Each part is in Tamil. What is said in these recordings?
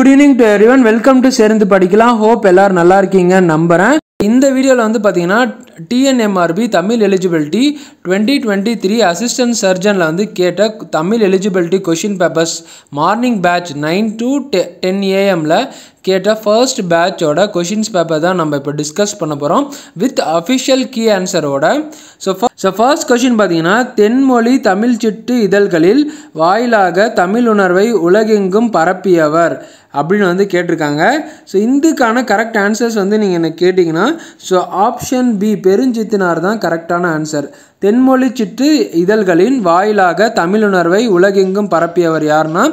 Good evening to everyone welcome to சேர்ந்து படிக்கலாம் ஹோப் எல்லாரும் நல்லா இருக்கீங்க. நம்புறேன். இந்த வீடியோவில் வந்து பார்த்தீங்கன்னா TNMRB Tamil eligibility twenty twenty three assistant சர்ஜனில் வந்து கேட்ட Tamil eligibility question papers morning batch nine to டெ டென் ஏஎம்மில் கேட்ட ஃபர்ஸ்ட் பேட்சோட கொஷின்ஸ் பேப்பர் தான் நம்ம இப்போ டிஸ்கஸ் பண்ண போகிறோம் வித் அஃபிஷியல் கீ ஆன்சரோட ஸோ ஸோ ஃபர்ஸ்ட் கொஷின் பார்த்தீங்கன்னா தென்மொழி தமிழ் சிட்டு இதழ்களில் வாயிலாக தமிழ் உணர்வை உலகெங்கும் பரப்பியவர் அப்படின்னு வந்து கேட்டிருக்காங்க. ஸோ இதுக்கான கரெக்ட் ஆன்சர்ஸ் வந்து நீங்கள் என்ன கேட்டிங்கன்னா ஸோ ஆப்ஷன் பி பெருஞ்சித்தினார் தான் கரெக்டான ஆன்சர் தென்மொழி சிற்று இதழ்களின் வாயிலாக தமிழுணர்வை உலகெங்கும் பரப்பியவர் யாருன்னா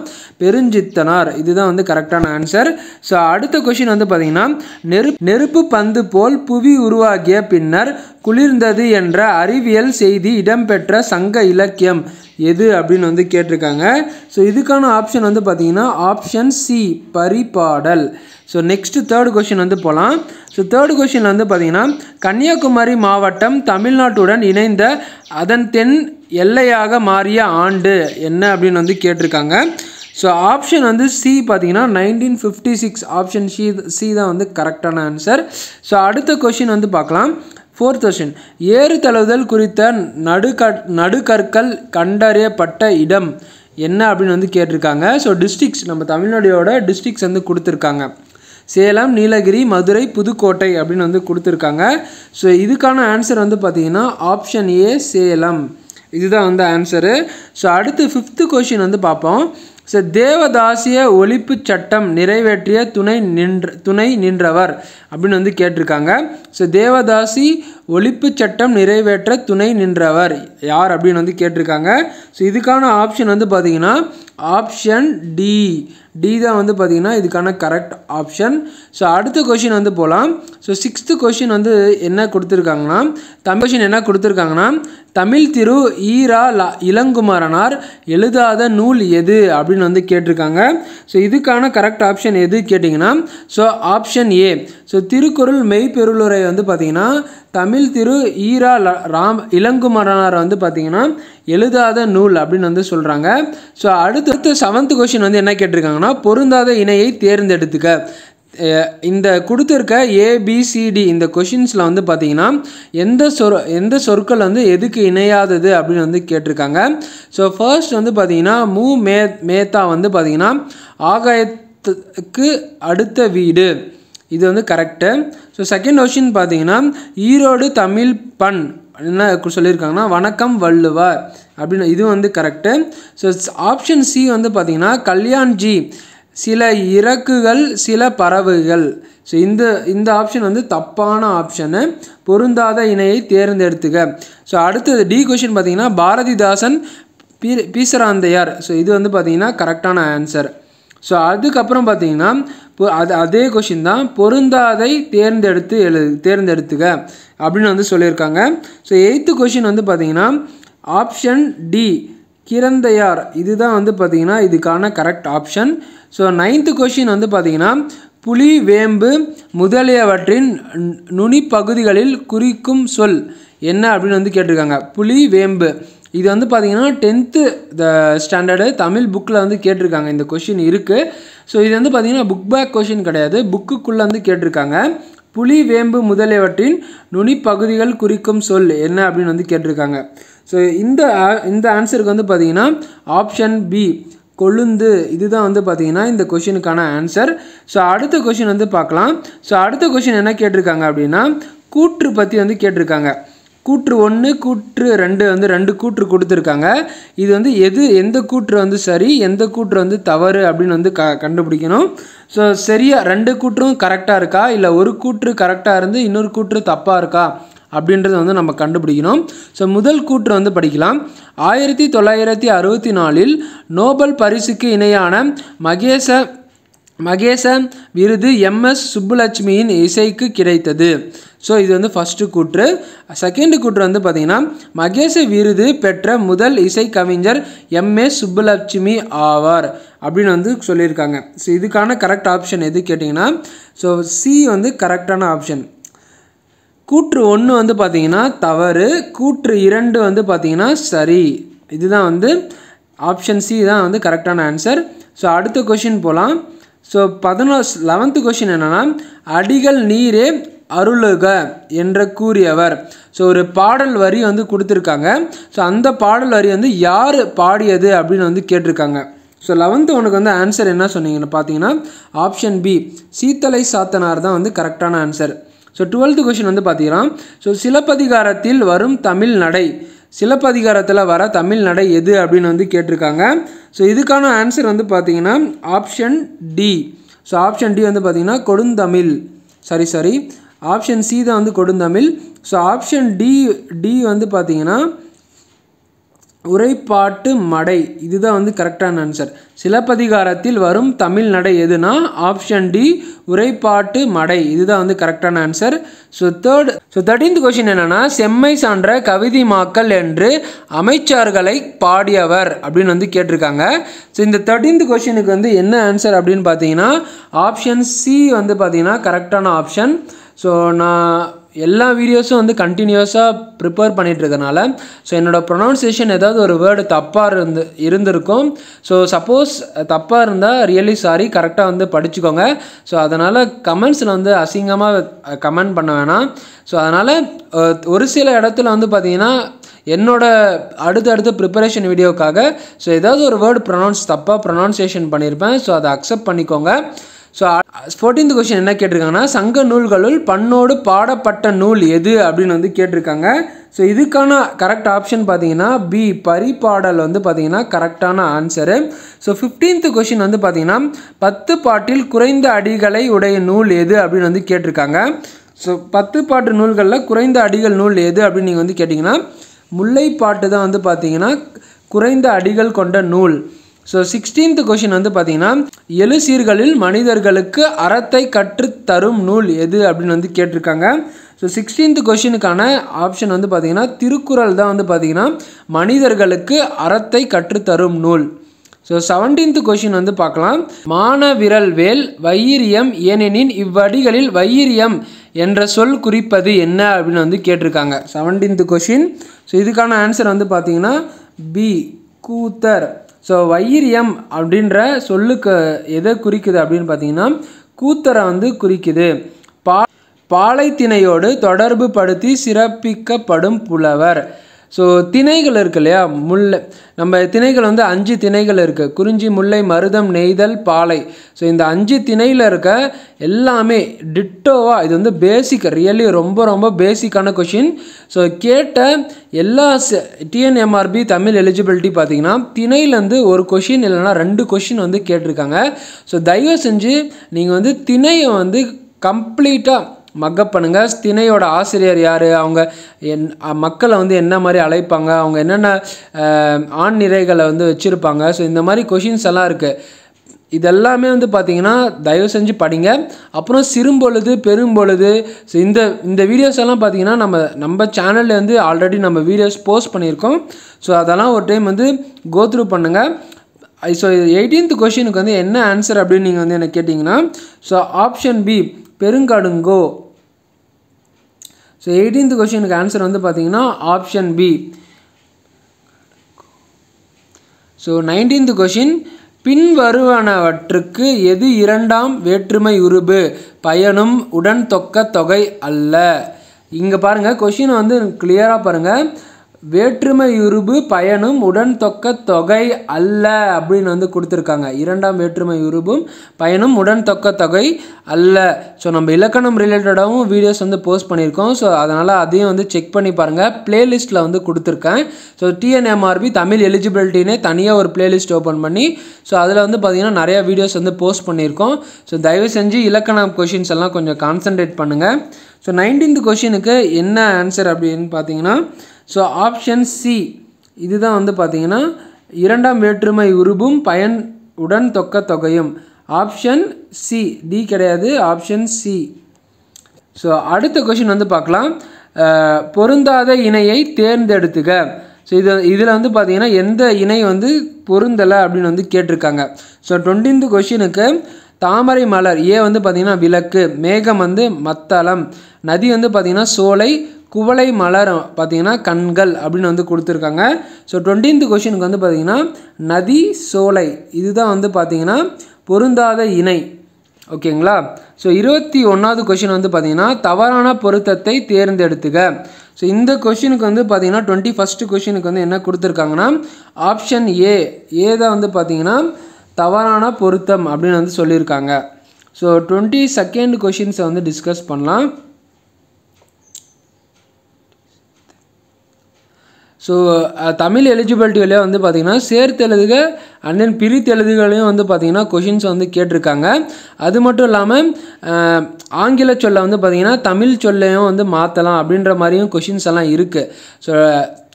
பெருஞ்சித்தனார். இதுதான் வந்து கரெக்டான ஆன்சர் ஸோ அடுத்த கொஷின் வந்து பார்த்தீங்கன்னா நெரு நெருப்பு பந்து போல் புவி உருவாகிய பின்னர் குளிர்ந்தது என்ற அறிவியல் செய்தி இடம்பெற்ற சங்க இலக்கியம். எது அப்படின்னு வந்து கேட்டிருக்காங்க. ஸோ இதுக்கான ஆப்ஷன் வந்து பார்த்தீங்கன்னா option C Paripadal. So next third question வந்து போகலாம் ஸோ தேர்ட் கொஷினில் வந்து பார்த்தீங்கன்னா கன்னியாகுமரி மாவட்டம் தமிழ்நாட்டுடன் இணைந்த அதன் தென் எல்லையாக மாறிய ஆண்டு என்ன அப்படின்னு வந்து கேட்டிருக்காங்க. ஸோ ஆப்ஷன் வந்து சி பார்த்தீங்கன்னா nineteen fifty six option C C தான் வந்து கரெக்டான ஆன்சர் ஸோ அடுத்த கொஷின் வந்து பார்க்கலாம். ஃபோர்த் கொஷின் ஏறு தழுவுதல் குறித்த நடுக்க நடுக்கற்கள் கண்டறியப்பட்ட இடம் என்ன அப்படின்னு வந்து கேட்டிருக்காங்க. ஸோ டிஸ்ட்ரிக்ஸ் நம்ம தமிழ்நாடோட டிஸ்ட்ரிக்ஸ் வந்து கொடுத்துருக்காங்க. சேலம் நீலகிரி மதுரை புதுக்கோட்டை அப்படின்னு வந்து கொடுத்துருக்காங்க. ஸோ இதுக்கான ஆன்சர் வந்து பார்த்திங்கன்னா ஆப்ஷன் ஏ சேலம். இதுதான் வந்து ஆன்சரு ஸோ அடுத்து ஃபிஃப்த்து கொஷின் வந்து பார்ப்போம். ஸோ தேவதாசிய ஒழிப்பு சட்டம் நிறைவேற்றிய துணை நின்ற துணை நின்றவர் அப்படின்னு வந்து கேட்டிருக்காங்க. ஸோ தேவதாசி ஒழிப்பு சட்டம் நிறைவேற்ற துணை நின்றவர் யார் அப்படின்னு வந்து கேட்டிருக்காங்க. ஸோ இதுக்கான ஆப்ஷன் வந்து பார்த்தீங்கன்னா ஆப்ஷன் டி டி தான் வந்து பார்த்தீங்கன்னா இதுக்கான கரெக்ட் ஆப்ஷன் ஸோ அடுத்த கொஷின் வந்து போகலாம் ஸோ சிக்ஸ்த்து கொஷின் வந்து என்ன கொடுத்துருக்காங்கன்னா தமிழ் கொஷின் என்ன கொடுத்துருக்காங்கன்னா தமிழ் திரு ஈரா ல இளங்குமரனார் எழுதாத நூல் எது அப்படின்னு வந்து கேட்டிருக்காங்க. ஸோ இதுக்கான கரெக்ட் ஆப்ஷன் எது கேட்டிங்கன்னா so option A so Thirukkural மெய்ப்பெருளுரை வந்து பார்த்திங்கன்னா தமிழ் திரு ஈரா ல ராம் இளங்குமரனார் வந்து பார்த்தீங்கன்னா எழுதாத நூல் அப்படின்னு வந்து சொல்கிறாங்க ஸோ அடுத்து அடுத்த செவன்த் கொஷின் வந்து என்ன கேட்டிருக்காங்கன்னா பொருந்தாத இணையை தேர்ந்தெடுத்துக்க. இந்த கொடுத்துருக்க ஏபிசிடி இந்த கொஷின்ஸில் வந்து பார்த்தீங்கன்னா எந்த சொற் எந்த சொற்கள் வந்து எதுக்கு இணையாதது அப்படின்னு வந்து கேட்டிருக்காங்க. ஸோ ஃபர்ஸ்ட் வந்து பார்த்தீங்கன்னா மூ மே மேத்தா வந்து பார்த்தீங்கன்னா ஆகாயத்துக்கு அடுத்த வீடு. இது வந்து கரெக்டு ஸோ செகண்ட் கொஷின் பார்த்தீங்கன்னா ஈரோடு தமிழ் பண் என்ன சொல்லியிருக்காங்கன்னா வணக்கம் வள்ளுவர் அப்படின்னு இது வந்து கரெக்டு ஸோ ஆப்ஷன் சி வந்து பார்த்தீங்கன்னா கல்யாண்ஜி சில இறக்குகள் சில பறவைகள். ஸோ இந்த இந்த ஆப்ஷன் வந்து தப்பான ஆப்ஷனு பொருந்தாத இணையை தேர்ந்தெடுத்துக்க ஸோ அடுத்தது டி கொஷின் பார்த்தீங்கன்னா பாரதிதாசன் பீ பீசராந்தையார். ஸோ இது வந்து பார்த்தீங்கன்னா கரெக்டான ஆன்சர் ஸோ அதுக்கப்புறம் பார்த்தீங்கன்னா அது அதே கொஷின் தான் பொருந்தாதை தேர்ந்தெடுத்து எழு தேர்ந்தெடுத்துக அப்படின்னு வந்து சொல்லியிருக்காங்க. ஸோ எயித்து கொஷின் வந்து பார்த்தீங்கன்னா ஆப்ஷன் டி கிரந்தையார். இதுதான் வந்து பார்த்தீங்கன்னா இதுக்கான correct option so ninth question வந்து பார்த்தீங்கன்னா புலி வேம்பு முதலியவற்றின் நுனி பகுதிகளில் குறிக்கும் சொல் என்ன அப்படின்னு வந்து கேட்டிருக்காங்க. புலி வேம்பு. இது வந்து பார்த்தீங்கன்னா டென்த்து த ஸ்டாண்டர்டு தமிழ் புக்கில் வந்து கேட்டிருக்காங்க. இந்த கொஷின் இருக்குது ஸோ இது வந்து பார்த்தீங்கன்னா புக் பேக் கொஷின் கிடையாது. புக்குக்குள்ளே வந்து கேட்டிருக்காங்க. புலி வேம்பு முதலியவற்றின் நுனி பகுதிகள் குறிக்கும் சொல் என்ன அப்படின்னு வந்து கேட்டிருக்காங்க. ஸோ இந்த இந்த ஆன்சருக்கு வந்து பார்த்தீங்கன்னா ஆப்ஷன் பி கொழுந்து. இதுதான் வந்து பார்த்தீங்கன்னா இந்த கொஷினுக்கான ஆன்சர் ஸோ அடுத்த கொஷின் வந்து பார்க்கலாம். ஸோ அடுத்த கொஷின் என்ன கேட்டிருக்காங்க அப்படின்னா கூற்று பற்றி வந்து கேட்டிருக்காங்க. கூற்று ஒன்று கூற்று ரெண்டு வந்து ரெண்டு கூற்று கொடுத்துருக்காங்க. இது வந்து எது எந்த கூற்று வந்து சரி எந்த கூற்று வந்து தவறு அப்படின்னு வந்து க கண்டுபிடிக்கணும். ஸோ சரியாக ரெண்டு கூற்றும் கரெக்டாக இருக்கா? இல்லை ஒரு கூற்று கரெக்டாக இருந்து இன்னொரு கூற்று தப்பாக இருக்கா? அப்படின்றத வந்து நம்ம கண்டுபிடிக்கணும். ஸோ முதல் கூற்று வந்து படிக்கலாம். ஆயிரத்தி தொள்ளாயிரத்தி அறுபத்தி நாலில் நோபல் பரிசுக்கு இணையான மகேச மகேச விருது எம்எஸ் சுப்புலட்சுமியின் இசைக்கு கிடைத்தது. ஸோ இது வந்து ஃபஸ்ட்டு கூற்று. செகண்டு கூற்று வந்து பார்த்திங்கன்னா மகேச விருது பெற்ற முதல் இசை கவிஞர் எம்எஸ் சுப்புலட்சுமி ஆவார் அப்படின்னு வந்து சொல்லியிருக்காங்க. ஸோ இதுக்கான கரெக்ட் ஆப்ஷன் எது கேட்டிங்கன்னா ஸோ சி வந்து கரெக்டான ஆப்ஷன் கூற்று ஒன்று வந்து பார்த்திங்கன்னா தவறு. கூற்று இரண்டு வந்து பார்த்திங்கன்னா சரி. இதுதான் வந்து ஆப்ஷன் சி தான் வந்து கரெக்டான ஆன்சர் ஸோ அடுத்த கொஷின் போகலாம் ஸோ பதினோ லெவன்த்து கொஷின் என்னென்னா அடிகள் நீரே அருளுக என்று கூறியவர். ஸோ ஒரு பாடல் வரி வந்து கொடுத்துருக்காங்க. ஸோ அந்த பாடல் வரி வந்து யார் பாடியது அப்படின்னு வந்து கேட்டிருக்காங்க. ஸோ லெவன்த்து உனக்கு வந்து ஆன்சர் என்ன சொன்னீங்கன்னு பார்த்தீங்கன்னா ஆப்ஷன் பி சீத்தலை சாத்தனார் தான் வந்து கரெக்டான ஆன்சர் ஸோ டுவெல்த்து கொஷின் வந்து பார்த்தீங்கன்னா ஸோ சிலப்பதிகாரத்தில் வரும் தமிழ் நடை. சிலப்பதிகாரத்தில் வர தமிழ் நடை எது அப்படின்னு வந்து கேட்டிருக்காங்க. ஸோ இதுக்கான ஆன்சர் வந்து பார்த்தீங்கன்னா option D so option D வந்து பார்த்தீங்கன்னா கொடுந்தமிழ். சாரி சாரி ஆப்ஷன் சி தான் வந்து கொடுந்தமிழ். ஸோ ஆப்ஷன் டி டி வந்து பார்த்தீங்கன்னா உரைப்பாட்டு மடை. இதுதான் வந்து கரெக்டான ஆன்சர் சிலப்பதிகாரத்தில் வரும் தமிழ் நடை எதுனா? ஆப்ஷன் டி உரைப்பாட்டு மடை. இதுதான் வந்து கரெக்டான answer so third so thirteenth question என்னன்னா செம்மை சான்ற கவிதைமாக்கள் என்று அமைச்சர்களை பாடியவர் அப்படின்னு வந்து கேட்டிருக்காங்க. ஸோ இந்த தேர்டீன்த் கொஷினுக்கு வந்து என்ன ஆன்சர் அப்படின்னு பார்த்தீங்கன்னா ஆப்ஷன் சி வந்து பார்த்தீங்கன்னா கரெக்டான ஆப்ஷன் ஸோ நான் எல்லா வீடியோஸும் வந்து கண்டினியூஸாக ப்ரிப்பேர் பண்ணிகிட்ருக்கனால ஸோ என்னோட ப்ரொனவுன்சியேஷன் ஏதாவது ஒரு வேர்டு தப்பாக இருந்து இருந்திருக்கும். ஸோ சப்போஸ் தப்பாக இருந்தால் ரியலி சாரி கரெக்டாக வந்து படிச்சுக்கோங்க. ஸோ அதனால் கமெண்ட்ஸில் வந்து அசிங்கமாக கமெண்ட் பண்ண வேணாம். ஸோ அதனால் ஒரு சில இடத்துல வந்து பார்த்திங்கன்னா என்னோடய அடுத்தடுத்த ப்ரிப்பரேஷன் வீடியோக்காக ஸோ ஏதாவது ஒரு வேர்டு ப்ரொனவுன்ஸ் தப்பாக ப்ரொனவுன்சியேஷன் பண்ணியிருப்பேன் ஸோ அதை அக்செப்ட் பண்ணிக்கோங்க. ஸோ ஃபோர்டீன்த் கொஸ்டின் என்ன கேட்டிருக்காங்கன்னா சங்க நூல்களுள் பண்ணோடு பாடப்பட்ட நூல் எது அப்படின்னு வந்து கேட்டிருக்காங்க. ஸோ இதுக்கான கரெக்ட் ஆப்ஷன் பார்த்தீங்கன்னா பி பரிபாடல் வந்து பார்த்தீங்கன்னா கரெக்டான ஆன்சரு ஸோ ஃபிஃப்டீன்த் கொஷின் வந்து பார்த்தீங்கன்னா பத்து பாட்டில் குறைந்த அடிகளை உடைய நூல் எது அப்படின்னு வந்து கேட்டிருக்காங்க. ஸோ பத்து பாட்டு நூல்களில் குறைந்த அடிகள் நூல் எது அப்படின்னு நீங்கள் வந்து கேட்டிங்கன்னா முல்லைப்பாட்டு தான் வந்து பார்த்தீங்கன்னா குறைந்த அடிகள் கொண்ட நூல். ஸோ சிக்ஸ்டீன்த் கொஷின் வந்து பார்த்தீங்கன்னா எழு சீர்களில் மனிதர்களுக்கு அறத்தை கற்றுத் தரும் நூல் எது அப்படின்னு வந்து கேட்டிருக்காங்க. ஸோ சிக்ஸ்டீன்த் கொஷினுக்கான ஆப்ஷன் வந்து பார்த்தீங்கன்னா திருக்குறள் தான் வந்து பார்த்தீங்கன்னா மனிதர்களுக்கு அறத்தை கற்றுத்தரும் நூல். ஸோ செவன்டீன்த் கொஷின் வந்து பார்க்கலாம். மானவிரல் வேல் வையிரியம் ஏனெனின் இவ்வடிகளில் வையிரியம் என்ற சொல் குறிப்பது என்ன? அப்படின்னு வந்து கேட்டிருக்காங்க. செவன்டீன்த் கொஷின் ஸோ இதுக்கான ஆன்சர் வந்து பார்த்தீங்கன்னா பி. கூத்தர். ஸோ வையிரியம் அப்படின்ற சொல்லுக்கு எதை குறிக்குது அப்படின்னு பார்த்தீங்கன்னா கூத்தரை வந்து குறிக்குது. பா பாலைத்திணையோடு தொடர்பு படுத்தி சிறப்பிக்கப்படும் புலவர். ஸோ திணைகள் இருக்கு இல்லையா? முல்லை. நம்ம திணைகள் வந்து அஞ்சு திணைகள் இருக்குது குறிஞ்சி முல்லை மருதம் நெய்தல் பாலை. ஸோ இந்த அஞ்சு திணையில் இருக்க எல்லாமே டிட்டோவாக இது வந்து பேசிக் ரியலி ரொம்ப ரொம்ப பேசிக்கான கொஷின் ஸோ கேட்ட எல்லா டிஎன்எம்ஆர்பி தமிழ் எலிஜிபிலிட்டி பார்த்தீங்கன்னா திணையிலேருந்து ஒரு கொஷின் இல்லைன்னா ரெண்டு கொஷின் வந்து கேட்டிருக்காங்க. ஸோ தயவு செஞ்சு நீங்கள் வந்து திணையை வந்து கம்ப்ளீட்டாக மக்கப் பண்ணுங்கள் திணையோட ஆசிரியர் யார்? அவங்க என் மக்களை வந்து என்ன மாதிரி அழைப்பாங்க? அவங்க என்னென்ன ஆண் நிறைகளை வந்து வச்சுருப்பாங்க? ஸோ இந்த மாதிரி கொஷின்ஸ் எல்லாம் இருக்குது இதெல்லாமே வந்து பார்த்தீங்கன்னா தயவு செஞ்சு படிங்க. அப்புறம் சிறும்பொழுது பெரும்பொழுது ஸோ இந்த இந்த வீடியோஸ் எல்லாம் பார்த்தீங்கன்னா நம்ம நம்ம சேனலில் வந்து ஆல்ரெடி நம்ம வீடியோஸ் போஸ்ட் பண்ணியிருக்கோம். ஸோ அதெல்லாம் ஒரு டைம் வந்து கோத்ரூ பண்ணுங்கள் ஸோ எயிட்டீன்த் கொஷினுக்கு வந்து என்ன ஆன்சர் அப்படின்னு நீங்கள் வந்து என்ன கேட்டிங்கன்னா so option B Perunkadungo. So eighteenth கொஷினுக்கு ஆன்சர் வந்து பார்த்தீங்கன்னா option B so nineteenth question பின்வருவனவற்றுக்கு எது இரண்டாம் வேற்றுமை உருபு? பயனும் உடன் தொக்க தொகை அல்ல. இங்கே பாருங்கள் கொஷினை வந்து கிளியராக பாருங்கள் வேற்றுமை உருபு பயனும் உடன் தொக்க தொகை அல்ல அப்படின்னு வந்து கொடுத்துருக்காங்க. இரண்டாம் வேற்றுமை உருபும் பயனும் உடன் தொக்க தொகை அல்ல. ஸோ நம்ம இலக்கணம் ரிலேட்டடாகவும் வீடியோஸ் வந்து போஸ்ட் பண்ணியிருக்கோம். ஸோ அதனால் அதையும் வந்து செக் பண்ணி பாருங்கள் பிளேலிஸ்ட்டில் வந்து கொடுத்துருக்கேன். ஸோ டிஎன்எம்ஆர்பி தமிழ் எலிஜிபிலிட்டினே தனியாக ஒரு பிளேலிஸ்ட் ஓப்பன் பண்ணி ஸோ அதில் வந்து பார்த்திங்கன்னா நிறையா வீடியோஸ் வந்து போஸ்ட் பண்ணியிருக்கோம். ஸோ தயவு செஞ்சு இலக்கணம் கொஷின்ஸ் எல்லாம் கொஞ்சம் கான்சன்ட்ரேட் பண்ணுங்கள் ஸோ நைன்டீன்த் கொஷினுக்கு என்ன ஆன்சர் அப்படின்னு பார்த்தீங்கன்னா ஸோ ஆப்ஷன் சி இதுதான் வந்து பார்த்தீங்கன்னா இரண்டாம் வேற்றுமை உருபும் பயன் உடன் தொக்க தொகையும். ஆப்ஷன் சி டி கிடையாது ஆப்ஷன் சி ஸோ அடுத்த கொஷின் வந்து பார்க்கலாம். பொருந்தாத இணையை தேர்ந்தெடுத்துக. ஸோ இது இதில் வந்து பார்த்தீங்கன்னா எந்த இணை வந்து பொருந்தலை அப்படின்னு வந்து கேட்டிருக்காங்க. ஸோ டுவெண்ட்டீன்த் கொஷினுக்கு தாமரை மலர் ஏ வந்து பார்த்திங்கன்னா விளக்கு மேகம் வந்து மத்தளம் நதி வந்து பார்த்திங்கன்னா சோலை குவளை மலர் பார்த்திங்கன்னா கண்கள் அப்படின்னு வந்து கொடுத்துருக்காங்க. ஸோ டுவெண்ட்டீன்த் கொஷினுக்கு வந்து பார்த்திங்கன்னா நதி சோலை இதுதான் வந்து பார்த்திங்கன்னா பொருந்தாத இணை. ஓகேங்களா ஸோ இருபத்தி ஒன்றாவது கொஷின் வந்து பார்த்திங்கன்னா தவறான பொருத்தத்தை தேர்ந்தெடுத்துக. ஸோ இந்த கொஷினுக்கு வந்து பார்த்தீங்கன்னா டுவெண்ட்டி ஃபஸ்ட்டு கொஷினுக்கு வந்து என்ன கொடுத்துருக்காங்கன்னா ஆப்ஷன் ஏ ஏ தான் வந்து பார்த்தீங்கன்னா தவறான பொருத்தம் அப்படின்னு வந்து சொல்லியிருக்காங்க. ஸோ டுவெண்ட்டி செகண்ட் கொஷின்ஸை வந்து டிஸ்கஸ் பண்ணலாம். ஸோ தமிழ் எலிஜிபிலிட்டியிலே வந்து பார்த்திங்கன்னா சேர்த்தெழுதுக அண்ட் தென் பிரித்தெழுதுகளையும் வந்து பார்த்திங்கன்னா கொஷின்ஸ் வந்து கேட்டிருக்காங்க. அது மட்டும் இல்லாமல் ஆங்கில சொல்லை வந்து பார்த்திங்கன்னா தமிழ் சொல்லையும் வந்து மாற்றலாம் அப்படின்ற மாதிரியும் கொஷின்ஸ் எல்லாம் இருக்குது ஸோ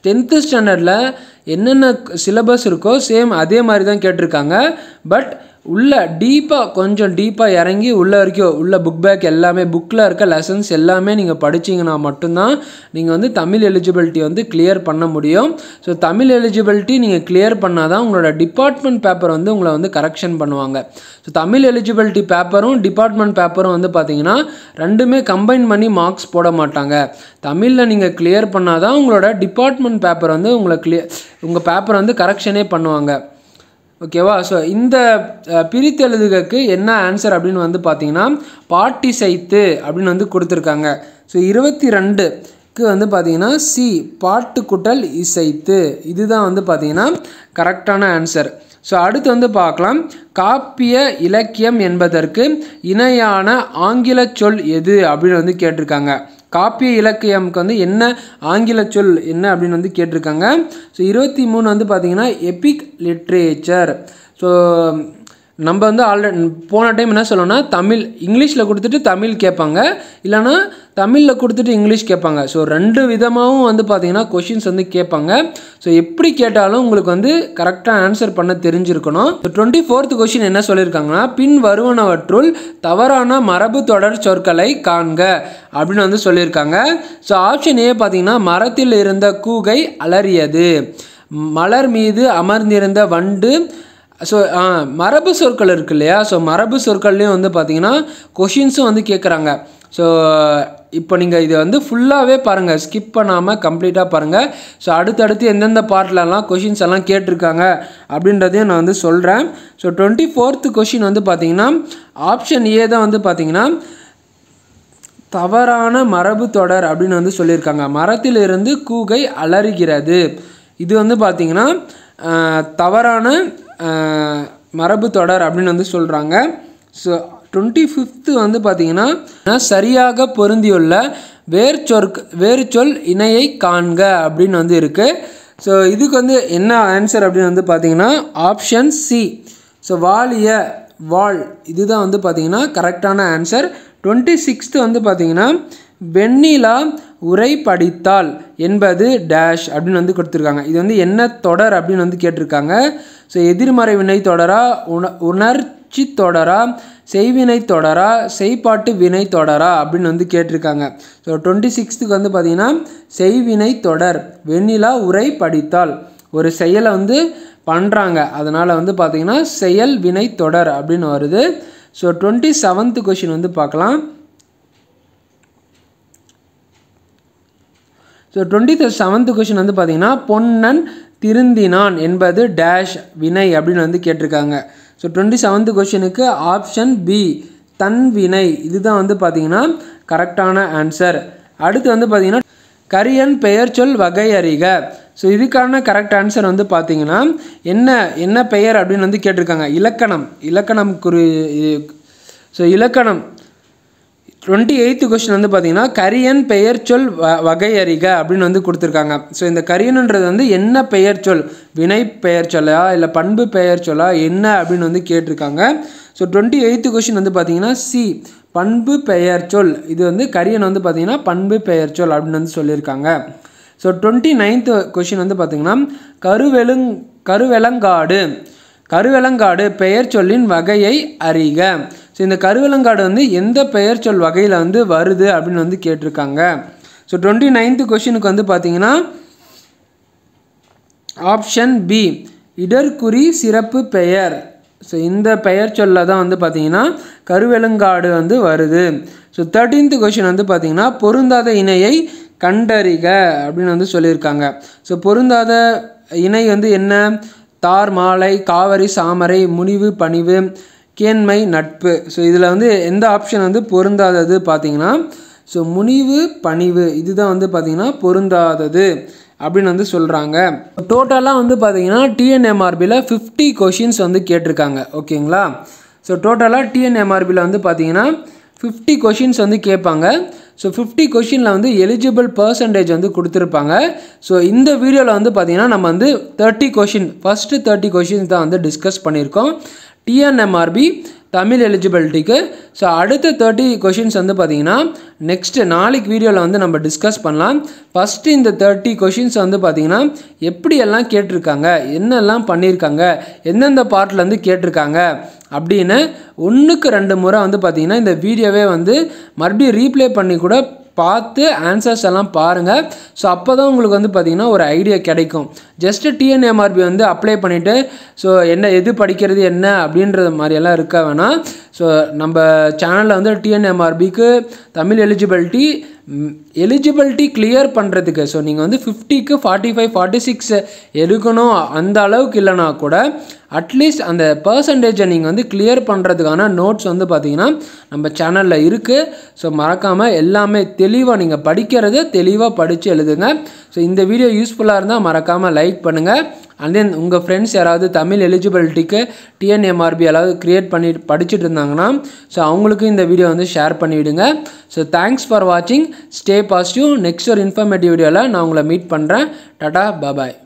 டென்த்து ஸ்டாண்டர்டில் என்னென்ன சிலபஸ் இருக்கோ சேம் அதே மாதிரி தான் கேட்டிருக்காங்க. பட் உள்ளே டீப்பாக கொஞ்சம் டீப்பாக இறங்கி உள்ள வரைக்கும் உள்ள புக் பேக் எல்லாமே புக்கில் இருக்க லெசன்ஸ் எல்லாமே நீங்கள் படிச்சீங்கன்னா மட்டும்தான் நீங்கள் வந்து தமிழ் எலிஜிபிலிட்டி வந்து கிளியர் பண்ண முடியும். ஸோ தமிழ் எலிஜிபிலிட்டி நீங்கள் கிளியர் பண்ணால் தான் உங்களோட டிபார்ட்மெண்ட் பேப்பர் வந்து உங்களை வந்து கரெக்ஷன் பண்ணுவாங்க. ஸோ தமிழ் எலிஜிபிலிட்டி பேப்பரும் டிபார்ட்மெண்ட் பேப்பரும் வந்து பார்த்தீங்கன்னா ரெண்டுமே கம்பைன் பண்ணி மார்க்ஸ் போட மாட்டாங்க. தமிழில் நீங்கள் கிளியர் பண்ணால் தான் உங்களோட டிபார்ட்மெண்ட் பேப்பர் வந்து உங்களை கிளியர் உங்கள் பேப்பர் வந்து கரெக்ஷனே பண்ணுவாங்க. ஓகேவா? ஸோ இந்த அஹ், பிரித்தெழுதுகக்கு என்ன ஆன்சர் அப்படின்னு வந்து பார்த்தீங்கன்னா பாட்டி சைத்து அப்படின்னு வந்து கொடுத்துருக்காங்க. ஸோ இருபத்தி ரெண்டுக்கு வந்து பார்த்தீங்கன்னா சி பாட்டு குட்டல் இசைத்து. இதுதான் வந்து பார்த்தீங்கன்னா கரெக்டான ஆன்சர் ஸோ அடுத்து வந்து பார்க்கலாம். காப்பிய இலக்கியம் என்பதற்கு இணையான ஆங்கில சொல் எது அப்படின்னு வந்து கேட்டிருக்காங்க. காப்பிய இலக்கியம்க்கு வந்து என்ன ஆங்கில சொல் என்ன அப்படின்னு வந்து கேட்டிருக்காங்க. ஸோ இருபத்தி மூணு வந்து பார்த்தீங்கன்னா எபிக் லிட்ரேச்சர் ஸோ நம்ம வந்து ஆல்ரெடி போன டைம் என்ன சொல்லணும்னா தமிழ் இங்கிலீஷில் கொடுத்துட்டு தமிழ் கேட்பாங்க. இல்லைன்னா தமிழில் கொடுத்துட்டு இங்கிலீஷ் கேட்பாங்க. ஸோ ரெண்டு விதமாகவும் வந்து பார்த்திங்கன்னா கொஷின்ஸ் வந்து கேட்பாங்க. ஸோ எப்படி கேட்டாலும் உங்களுக்கு வந்து கரெக்டாக ஆன்சர் பண்ண தெரிஞ்சிருக்கணும். டுவெண்ட்டி ஃபோர்த் கொஷின் என்ன சொல்லியிருக்காங்கன்னா பின் வருவனவற்றுள் தவறான மரபு தொடர் சொற்களை காண்க அப்படின்னு வந்து சொல்லியிருக்காங்க. ஸோ ஆப்ஷன் ஏ பார்த்தீங்கன்னா மரத்தில் இருந்த கூகை அலறியது. மலர் மீது அமர்ந்திருந்த வண்டு ஸோ மரபு சொற்கள் இருக்கு இல்லையா? ஸோ மரபு சொற்கள்லேயும் வந்து பார்த்திங்கன்னா கொஷின்ஸும் வந்து கேட்குறாங்க ஸோ இப்போ நீங்கள் இதை வந்து ஃபுல்லாகவே பாருங்கள் ஸ்கிப் பண்ணாமல் கம்ப்ளீட்டாக பாருங்கள் ஸோ அடுத்தடுத்து எந்தெந்த பார்ட்லலாம் கொஷின்ஸ் எல்லாம் கேட்டிருக்காங்க அப்படின்றதையும் நான் வந்து சொல்கிறேன் ஸோ டுவெண்ட்டி ஃபோர்த்து கொஷின் வந்து பார்த்தீங்கன்னா ஆப்ஷன் ஏ தான் வந்து பார்த்தீங்கன்னா தவறான மரபு தொடர் அப்படின்னு வந்து சொல்லியிருக்காங்க. மரத்திலிருந்து கூகை அலறுகிறது. இது வந்து பார்த்தீங்கன்னா தவறான மரபு தொடர் அப்படின்னு வந்து சொல்கிறாங்க ஸோ டுவெண்ட்டி ஃபிஃப்த்து வந்து பார்த்தீங்கன்னா சரியாக பொருந்தியுள்ள வேர் சொற்க் வேறு சொல் இணையை காண்க அப்படின்னு வந்து இருக்குது ஸோ இதுக்கு வந்து என்ன ஆன்சர் அப்படின்னு வந்து பார்த்தீங்கன்னா ஆப்ஷன் சி ஸோ வாலிய வால் இதுதான் வந்து பார்த்தீங்கன்னா கரெக்டான ஆன்சர் டுவெண்ட்டி சிக்ஸ்த்து வந்து பார்த்தீங்கன்னா வெண்ணிலா உரை படித்தால் என்பது டேஷ் அப்படின்னு வந்து கொடுத்துருக்காங்க. இது வந்து என்ன தொடர் அப்படின்னு வந்து கேட்டிருக்காங்க. ஸோ எதிர்மறை வினை தொடரா உண உணர் அச்சு தொடரா செய்வினை தொடரா செய்பாட்டு வினை தொடரா அப்படின்னு வந்து கேட்டிருக்காங்க. ஸோ டுவெண்ட்டி சிக்ஸ்த்துக்கு வந்து பார்த்தீங்கன்னா செய்வினை தொடர் வெண்ணிலா உரை படித்தால். ஒரு செயலை வந்து பண்ணுறாங்க அதனால் வந்து பார்த்தீங்கன்னா செயல் வினை தொடர் அப்படின்னு வருது. ஸோ டுவெண்ட்டி செவன்த்து கொஷின் வந்து பார்க்கலாம். ஸோ டுவெண்ட்டி செவன்த்து கொஷின் வந்து பார்த்தீங்கன்னா பொன்னன் திருந்தினான் என்பது டேஷ் வினை அப்படின்னு வந்து கேட்டிருக்காங்க. ஸோ டுவெண்ட்டி செவன்த்து கொஷினுக்கு ஆப்ஷன் பி தன் வினை இதுதான் வந்து பார்த்தீங்கன்னா கரெக்டான ஆன்சர் அடுத்து வந்து பார்த்தீங்கன்னா கரியன் பெயர் சொல் வகை அறிக. ஸோ இதுக்கான கரெக்ட் ஆன்சர் வந்து பார்த்தீங்கன்னா என்ன என்ன பெயர் அப்படின்னு வந்து கேட்டிருக்காங்க. இலக்கணம் இலக்கணம் குறி ஸோ இலக்கணம். டுவெண்ட்டி எயித்து கொஸ்டின் வந்து பார்த்தீங்கன்னா கரியன் பெயர் சொல் வ வகை அறிக அப்படின்னு வந்து கொடுத்துருக்காங்க. ஸோ இந்த கரியனுன்றது வந்து என்ன பெயர் சொல்? வினை பெயர் சொல்லா இல்லை பண்பு பெயர் சொல்லா என்ன அப்படின்னு வந்து கேட்டிருக்காங்க. ஸோ டுவெண்ட்டி எயித்து கொஸ்டின் வந்து பார்த்தீங்கன்னா சி பண்பு பெயர் சொல். இது வந்து கரியன் வந்து பார்த்தீங்கன்னா பண்பு பெயர் சொல் அப்படின்னு வந்து சொல்லியிருக்காங்க. ஸோ டுவெண்ட்டி நைன்த்து கொஷின் வந்து பார்த்தீங்கன்னா கருவெலுங் கருவெலங்காடு. கருவெலங்காடு பெயர் சொல்லின் வகையை அறிக. ஸோ இந்த கருவேலங்காடு வந்து எந்த பெயர் சொல் வகையில் வந்து வருது அப்படின்னு வந்து கேட்டிருக்காங்க. ஸோ டுவெண்ட்டி நைன்த்து கொஷினுக்கு வந்து பார்த்தீங்கன்னா ஆப்ஷன் பி இடர்குறி சிறப்பு பெயர். ஸோ இந்த பெயர் சொல்ல தான் வந்து பார்த்தீங்கன்னா கருவெலுங்காடு வந்து வருது. ஸோ தேர்ட்டீன்த் கொஷின் வந்து பார்த்தீங்கன்னா பொருந்தாத இணையை கண்டறிக அப்படின்னு வந்து சொல்லியிருக்காங்க. ஸோ பொருந்தாத இணை வந்து என்ன? தார் மாலை காவரி சாமரை முனிவு பணிவு. கேண்மை நட்பு. ஸோ இதில் வந்து எந்த ஆப்ஷன் வந்து பொருந்தாதது பார்த்தீங்கன்னா ஸோ முனிவு பணிவு இதுதான் வந்து பார்த்தீங்கன்னா பொருந்தாதது அப்படின்னு வந்து சொல்கிறாங்க டோட்டலாக வந்து பார்த்தீங்கன்னா டிஎன்எம்ஆர்பியில் ஃபிஃப்டி கொஷின்ஸ் வந்து கேட்டிருக்காங்க. ஓகேங்களா? ஸோ டோட்டலாக டிஎன்எம்ஆர்பியில் வந்து பார்த்தீங்கன்னா ஃபிஃப்டி கொஷின்ஸ் வந்து கேட்பாங்க. ஸோ ஃபிஃப்டி கொஷினில் வந்து எலிஜிபிள் பர்சன்டேஜ் வந்து கொடுத்துருப்பாங்க. ஸோ இந்த வீடியோவில் வந்து பார்த்தீங்கன்னா நம்ம வந்து thirty question first thirty questions தான் வந்து டிஸ்கஸ் பண்ணியிருக்கோம். டிஎன்எம்ஆர்பி தமிழ் எலிஜிபிலிட்டிக்கு ஸோ அடுத்த தேர்ட்டி கொஷின்ஸ் வந்து பார்த்தீங்கன்னா நெக்ஸ்ட்டு நாளைக்கு வீடியோவில் வந்து நம்ம டிஸ்கஸ் பண்ணலாம். ஃபஸ்ட்டு இந்த தேர்ட்டி கொஷின்ஸ் வந்து பார்த்தீங்கன்னா எப்படியெல்லாம் கேட்டிருக்காங்க? என்னெல்லாம் பண்ணியிருக்காங்க? எந்தெந்த பார்ட்லேருந்து கேட்டிருக்காங்க? அப்படின்னு ஒன்றுக்கு ரெண்டு முறை வந்து பார்த்திங்கன்னா இந்த வீடியோவே வந்து மறுபடியும் ரீப்ளே பண்ணி கூட பார்த்து ஆன்சர்ஸ் எல்லாம் பாருங்கள் ஸோ அப்போ தான் உங்களுக்கு வந்து பார்த்திங்கன்னா ஒரு ஐடியா கிடைக்கும். ஜஸ்ட்டு டிஎன்எம்ஆர்பி வந்து அப்ளை பண்ணிவிட்டு ஸோ என்ன எது படிக்கிறது என்ன அப்படின்றது மாதிரியெல்லாம் இருக்க வேணாம். ஸோ நம்ம சேனலில் வந்து டிஎன்எம்ஆர்பிக்கு தமிழ் எலிஜிபிலிட்டி எலிஜிபிலிட்டி கிளியர் பண்ணுறதுக்கு ஸோ நீங்கள் வந்து ஃபிஃப்டிக்கு ஃபார்ட்டி ஃபைவ் ஃபார்ட்டி சிக்ஸ் எடுக்கணும். அந்த அளவுக்கு இல்லைனா கூட அட்லீஸ்ட் அந்த பர்சன்டேஜை நீங்கள் வந்து கிளியர் பண்ணுறதுக்கான நோட்ஸ் வந்து பார்த்தீங்கன்னா நம்ம சேனலில் இருக்குது ஸோ மறக்காமல் எல்லாமே தெளிவாக நீங்கள் படிக்கிறத தெளிவாக படித்து எழுதுங்க. ஸோ இந்த வீடியோ யூஸ்ஃபுல்லாக இருந்தால் மறக்காமல் லைக் பண்ணுங்கள் அண்ட் தென் உங்கள் ஃப்ரெண்ட்ஸ் யாராவது தமிழ் எலிஜிபிலிட்டிக்கு டிஎன்எம்ஆர்பி யாராவது க்ரியேட் பண்ணி படிச்சுட்டு இருந்தாங்கன்னா ஸோ அவங்களுக்கும் இந்த வீடியோ வந்து ஷேர் பண்ணிவிடுங்க. ஸோ தேங்க்ஸ் ஃபார் வாட்சிங் ஸ்டே பாசிட்டிவ் நெக்ஸ்ட் ஒரு இன்ஃபர்மேட்டிவ் வீடியோவில் நான் உங்களை மீட் பண்ணுறேன் டாடா பாபாய்